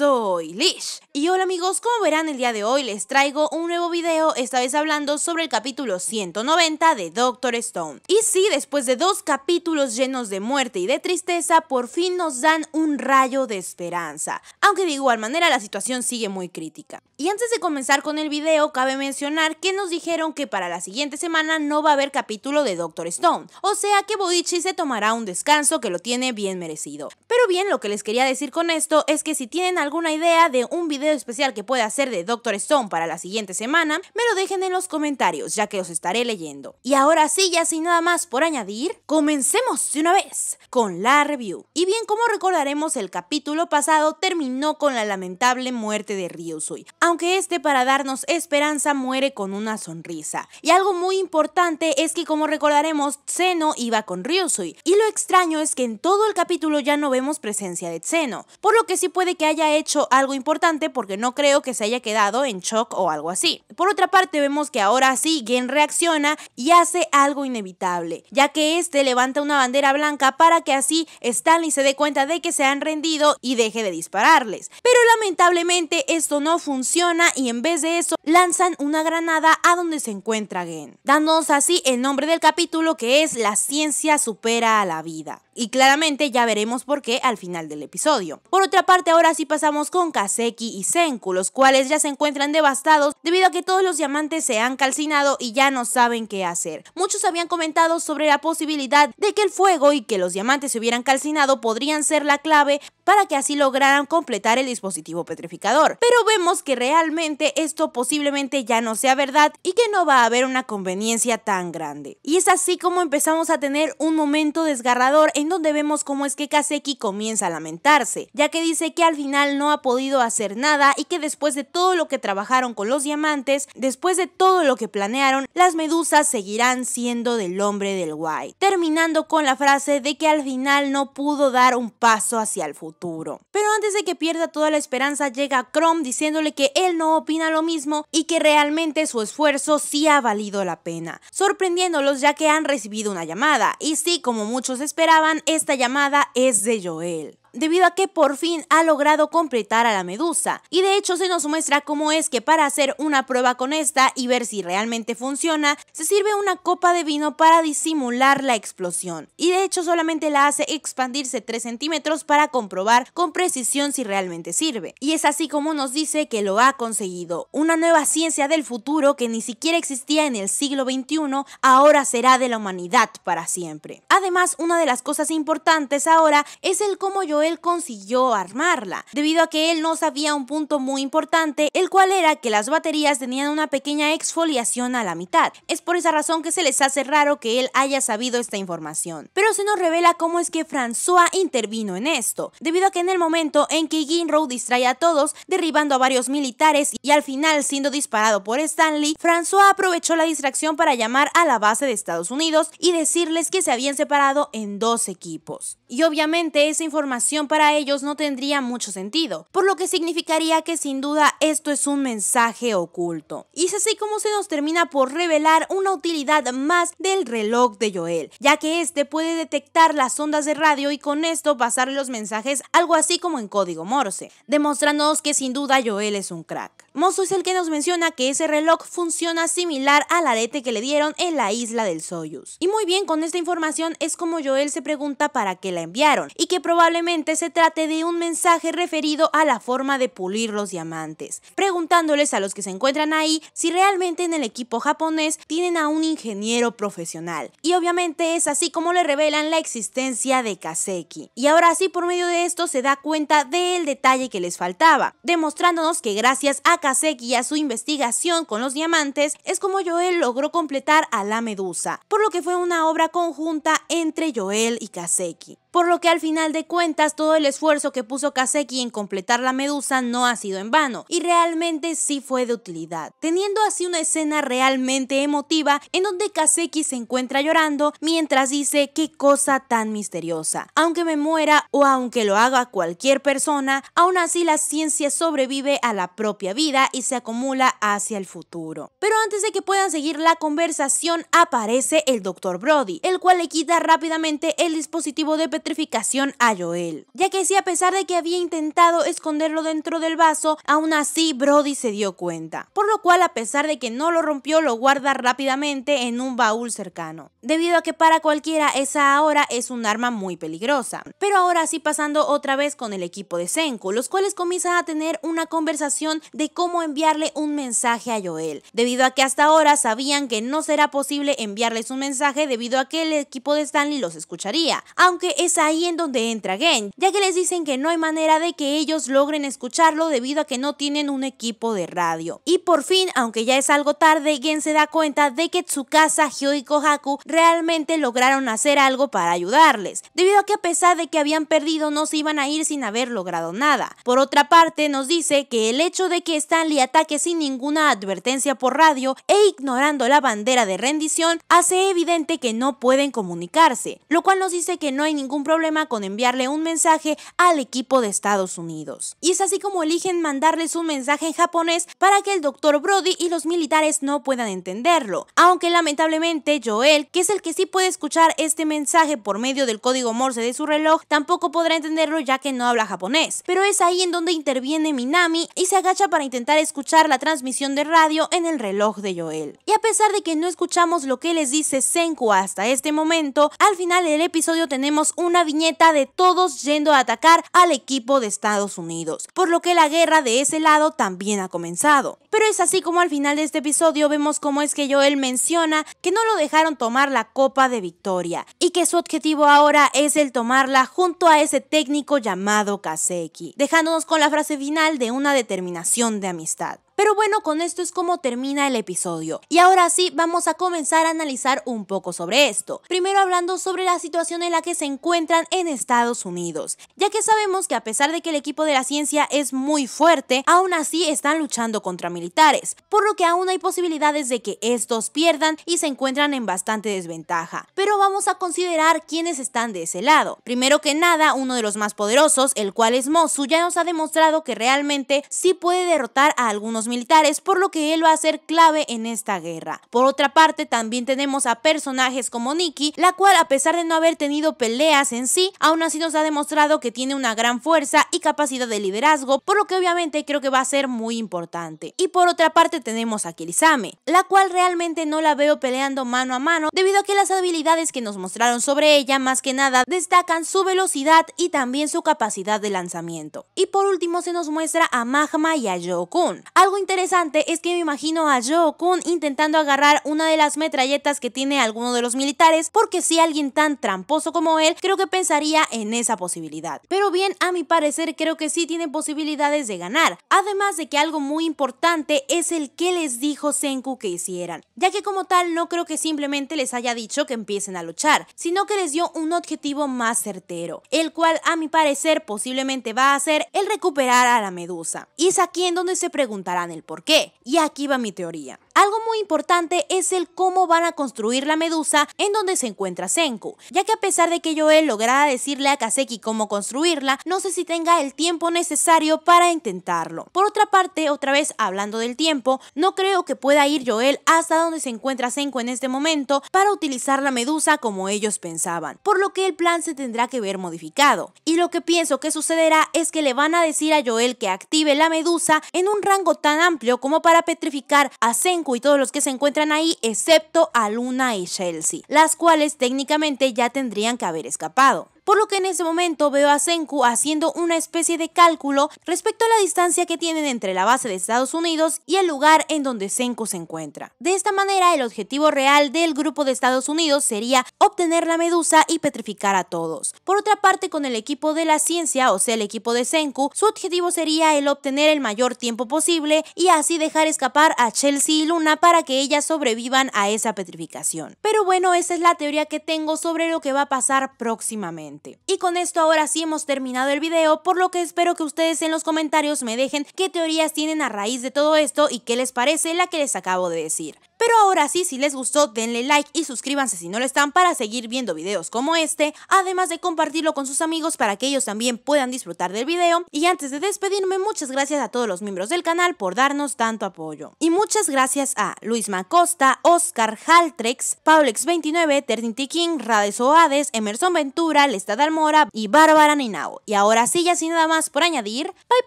soy Lish. Y hola amigos, como verán el día de hoy les traigo un nuevo video, esta vez hablando sobre el capítulo 190 de Doctor Stone. Y sí, después de dos capítulos llenos de muerte y de tristeza, por fin nos dan un rayo de esperanza. Aunque de igual manera la situación sigue muy crítica. Y antes de comenzar con el video, cabe mencionar que nos dijeron que para la siguiente semana no va a haber capítulo de Doctor Stone. O sea que Boichi se tomará un descanso que lo tiene bien merecido. Pero bien, lo que les quería decir con esto es que si tienen alguna idea de un video especial que pueda hacer de Doctor Stone para la siguiente semana, me lo dejen en los comentarios, ya que los estaré leyendo. Y ahora sí, ya sin nada más por añadir, comencemos de una vez con la review. Y bien, como recordaremos, el capítulo pasado terminó con la lamentable muerte de Ryusui, aunque este para darnos esperanza muere con una sonrisa. Y algo muy importante es que como recordaremos, Tseno iba con Ryusui, y lo extraño es que en todo el capítulo ya no vemos presencia de Tseno, por lo que sí puede que haya hecho algo importante porque no creo que se haya quedado en shock o algo así. Por otra parte vemos que ahora sí Gen reacciona y hace algo inevitable, ya que este levanta una bandera blanca para que así Stanley se dé cuenta de que se han rendido y deje de dispararles. Pero lamentablemente esto no funciona y en vez de eso lanzan una granada a donde se encuentra Gen, dándonos así el nombre del capítulo que es La ciencia supera a la vida. Y claramente ya veremos por qué al final del episodio. Por otra parte, ahora sí pasamos con Kaseki y Senku, los cuales ya se encuentran devastados debido a que todos los diamantes se han calcinado y ya no saben qué hacer. Muchos habían comentado sobre la posibilidad de que el fuego y que los diamantes se hubieran calcinado podrían ser la clave para que así lograran completar el dispositivo petrificador. Pero vemos que realmente esto posiblemente ya no sea verdad y que no va a haber una conveniencia tan grande. Y es así como empezamos a tener un momento desgarrador en donde vemos cómo es que Kaseki comienza a lamentarse, ya que dice que al final no ha podido hacer nada y que después de todo lo que trabajaron con los diamantes, después de todo lo que planearon, las medusas seguirán siendo del hombre del guay, terminando con la frase de que al final no pudo dar un paso hacia el futuro. Pero antes de que pierda toda la esperanza llega Chrome diciéndole que él no opina lo mismo y que realmente su esfuerzo sí ha valido la pena, sorprendiéndolos ya que han recibido una llamada. Y sí, como muchos esperaban, esta llamada es de Joel debido a que por fin ha logrado completar a la medusa. Y de hecho se nos muestra cómo es que para hacer una prueba con esta y ver si realmente funciona, se sirve una copa de vino para disimular la explosión. Y de hecho solamente la hace expandirse 3 centímetros para comprobar con precisión si realmente sirve. Y es así como nos dice que lo ha conseguido. Una nueva ciencia del futuro que ni siquiera existía en el siglo XXI, ahora será de la humanidad para siempre. Además, una de las cosas importantes ahora es el cómo yo él consiguió armarla, debido a que él no sabía un punto muy importante, el cual era que las baterías tenían una pequeña exfoliación a la mitad. Es por esa razón que se les hace raro que él haya sabido esta información. Pero se nos revela cómo es que François intervino en esto, debido a que en el momento en que Ginrow distrae a todos, derribando a varios militares y al final siendo disparado por Stanley, François aprovechó la distracción para llamar a la base de Estados Unidos y decirles que se habían separado en dos equipos. Y obviamente esa información para ellos no tendría mucho sentido, por lo que significaría que sin duda esto es un mensaje oculto. Y es así como se nos termina por revelar una utilidad más del reloj de Joel, ya que este puede detectar las ondas de radio y con esto pasar los mensajes algo así como en código Morse, demostrándonos que sin duda Joel es un crack. Mozo es el que nos menciona que ese reloj funciona similar al arete que le dieron en la isla del Soyuz. Y muy bien, con esta información es como Joel se pregunta para qué la enviaron, y que probablemente se trate de un mensaje referido a la forma de pulir los diamantes, preguntándoles a los que se encuentran ahí si realmente en el equipo japonés tienen a un ingeniero profesional. Y obviamente es así como le revelan la existencia de Kaseki. Y ahora sí, por medio de esto se da cuenta del detalle que les faltaba, demostrándonos que gracias a Kaseki y a su investigación con los diamantes es como Joel logró completar a la medusa, por lo que fue una obra conjunta entre Joel y Kaseki por lo que al final de cuentas todo el esfuerzo que puso Kaseki en completar la medusa no ha sido en vano, y realmente sí fue de utilidad, teniendo así una escena realmente emotiva en donde Kaseki se encuentra llorando mientras dice qué cosa tan misteriosa. Aunque me muera o aunque lo haga cualquier persona, aún así la ciencia sobrevive a la propia vida y se acumula hacia el futuro. Pero antes de que puedan seguir la conversación aparece el Dr. Brody, el cual le quita rápidamente el dispositivo de petrificación a Joel, ya que si a pesar de que había intentado esconderlo dentro del vaso, aún así Brody se dio cuenta, por lo cual a pesar de que no lo rompió lo guarda rápidamente en un baúl cercano, debido a que para cualquiera esa ahora es un arma muy peligrosa. Pero ahora sí pasando otra vez con el equipo de Senku, los cuales comienzan a tener una conversación de cómo enviarle un mensaje a Joel, debido a que hasta ahora sabían que no será posible enviarles un mensaje debido a que el equipo de Stanley los escucharía, aunque es ahí en donde entra Gen, ya que les dicen que no hay manera de que ellos logren escucharlo debido a que no tienen un equipo de radio. Y por fin, aunque ya es algo tarde, Gen se da cuenta de que Tsukasa, Hyo y Kohaku realmente lograron hacer algo para ayudarles, debido a que a pesar de que habían perdido no se iban a ir sin haber logrado nada. Por otra parte, nos dice que el hecho de que Stanley ataque sin ninguna advertencia por radio e ignorando la bandera de rendición hace evidente que no pueden comunicarse, lo cual nos dice que no hay ningún problema con enviarle un mensaje al equipo de Estados Unidos. Y es así como eligen mandarles un mensaje en japonés para que el Dr. Brody y los militares no puedan entenderlo, aunque lamentablemente Joel, que es el que sí puede escuchar este mensaje por medio del código Morse de su reloj, tampoco podrá entenderlo ya que no habla japonés. Pero es ahí en donde interviene Minami y se agacha para intentar escuchar la transmisión de radio en el reloj de Joel. Y a pesar de que no escuchamos lo que les dice Senku hasta este momento, al final del episodio tenemos una viñeta de todos yendo a atacar al equipo de Estados Unidos, por lo que la guerra de ese lado también ha comenzado. Pero es así como al final de este episodio vemos cómo es que Joel menciona que no lo dejaron tomar la Copa de Victoria y que su objetivo ahora es el tomarla junto a ese técnico llamado Kaseki, dejándonos con la frase final de una determinación de amistad. Pero bueno, con esto es como termina el episodio. Y ahora sí, vamos a comenzar a analizar un poco sobre esto. Primero hablando sobre la situación en la que se encuentran en Estados Unidos, ya que sabemos que a pesar de que el equipo de la ciencia es muy fuerte, aún así están luchando contra militares, por lo que aún hay posibilidades de que estos pierdan y se encuentran en bastante desventaja. Pero vamos a considerar quiénes están de ese lado. Primero que nada, uno de los más poderosos, el cual es Mosu, ya nos ha demostrado que realmente sí puede derrotar a algunos militares, por lo que él va a ser clave en esta guerra. Por otra parte, también tenemos a personajes como Nikki, la cual a pesar de no haber tenido peleas en sí, aún así nos ha demostrado que tiene una gran fuerza y capacidad de liderazgo, por lo que obviamente creo que va a ser muy importante. Y por otra parte tenemos a Kirisame, la cual realmente no la veo peleando mano a mano, debido a que las habilidades que nos mostraron sobre ella más que nada destacan su velocidad y también su capacidad de lanzamiento. Y por último se nos muestra a Magma y a Jokun. Algo interesante es que me imagino a Joe Kun intentando agarrar una de las metralletas que tiene alguno de los militares, porque si alguien tan tramposo como él, creo que pensaría en esa posibilidad. Pero bien, a mi parecer creo que sí tiene posibilidades de ganar, además de que algo muy importante es el que les dijo Senku que hicieran, ya que como tal no creo que simplemente les haya dicho que empiecen a luchar, sino que les dio un objetivo más certero, el cual a mi parecer posiblemente va a ser el recuperar a la medusa. Y es aquí en donde se preguntarán el por qué. Y aquí va mi teoría. Algo muy importante es el cómo van a construir la medusa en donde se encuentra Senku, ya que a pesar de que Joel lograra decirle a Kaseki cómo construirla, no sé si tenga el tiempo necesario para intentarlo. Por otra parte, otra vez hablando del tiempo, no creo que pueda ir Joel hasta donde se encuentra Senku en este momento para utilizar la medusa como ellos pensaban, por lo que el plan se tendrá que ver modificado. Y lo que pienso que sucederá es que le van a decir a Joel que active la medusa en un rango tan amplio como para petrificar a Senku y todos los que se encuentran ahí, excepto a Luna y Chelsea, las cuales técnicamente ya tendrían que haber escapado por lo que en ese momento veo a Senku haciendo una especie de cálculo respecto a la distancia que tienen entre la base de Estados Unidos y el lugar en donde Senku se encuentra. De esta manera, el objetivo real del grupo de Estados Unidos sería obtener la medusa y petrificar a todos. Por otra parte, con el equipo de la ciencia, o sea el equipo de Senku, su objetivo sería el obtener el mayor tiempo posible y así dejar escapar a Chelsea y Luna para que ellas sobrevivan a esa petrificación. Pero bueno, esa es la teoría que tengo sobre lo que va a pasar próximamente. Y con esto ahora sí hemos terminado el video, por lo que espero que ustedes en los comentarios me dejen qué teorías tienen a raíz de todo esto y qué les parece la que les acabo de decir. Pero ahora sí, si les gustó, denle like y suscríbanse si no lo están para seguir viendo videos como este, además de compartirlo con sus amigos para que ellos también puedan disfrutar del video. Y antes de despedirme, muchas gracias a todos los miembros del canal por darnos tanto apoyo. Y muchas gracias a Luis Macosta, Oscar Haltrex, Paulex29, Ternity King, Rades Oades, Emerson Ventura, Lestad Almora y Bárbara Ninao. Y ahora sí, ya sin nada más por añadir, bye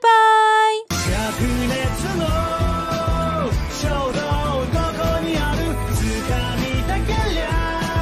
bye.